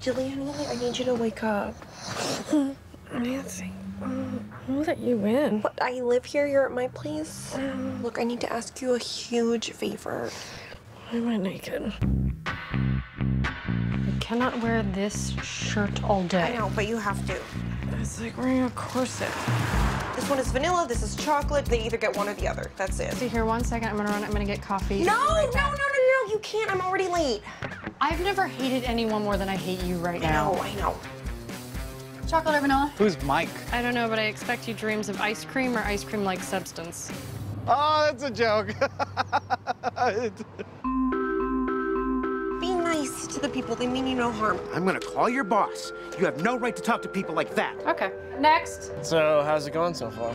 Jillian, I need you to wake up. Nancy, who let you in? But I live here. You're at my place. Look, I need to ask you a huge favor. Why am I naked? You cannot wear this shirt all day. I know, but you have to. It's like wearing a corset. This one is vanilla, this is chocolate. They either get one or the other. That's it. See here, one second. I'm gonna run. I'm gonna get coffee. No, I'll no, no, no, no, you can't. I'm already late. I've never hated anyone more than I hate you right I now. know, I know. Chocolate or vanilla? Who's Mike? I don't know, but I expect you dreams of ice cream or ice cream-like substance. Oh, that's a joke. Be nice to the people. They mean you no harm. I'm gonna call your boss. You have no right to talk to people like that. Okay. Next. So, how's it going so far?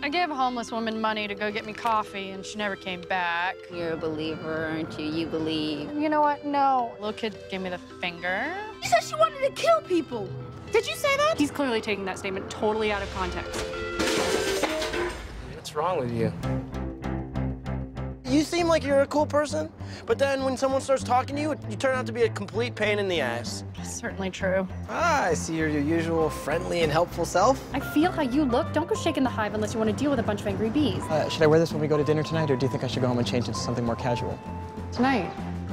I gave a homeless woman money to go get me coffee, and she never came back. You're a believer, aren't you? You believe. You know what? No. Little kid gave me the finger. She said she wanted to kill people. Did you say that? He's clearly taking that statement totally out of context. What's wrong with you? You seem like you're a cool person, but then when someone starts talking to you, you turn out to be a complete pain in the ass. Certainly true. Ah, I see you're your usual friendly and helpful self. I feel how you look. Don't go shaking the hive unless you want to deal with a bunch of angry bees. Uh, should I wear this when we go to dinner tonight, or do you think I should go home and change into something more casual? Tonight.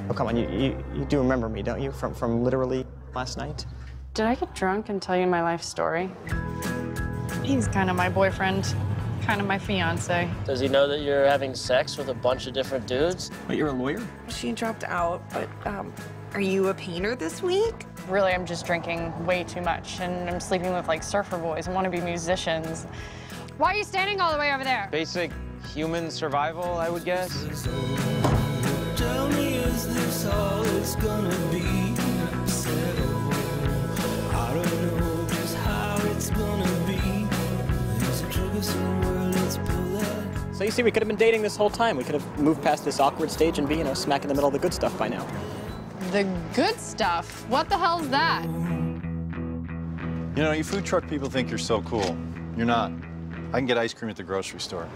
Oh, come on, you, you, you do remember me, don't you, from, from literally last night? Did I get drunk and tell you my life story? He's kind of my boyfriend, kind of my fiance. Does he know that you're having sex with a bunch of different dudes? Wait, you're a lawyer? She dropped out, but um, are you a painter this week? Really, I'm just drinking way too much, and I'm sleeping with like surfer boys and want to be musicians. Why are you standing all the way over there? Basic human survival, I would guess. So you see, we could have been dating this whole time. We could have moved past this awkward stage and be, you know, smack in the middle of the good stuff by now. The good stuff. What the hell's that? You know, you food truck people think you're so cool. You're not. I can get ice cream at the grocery store.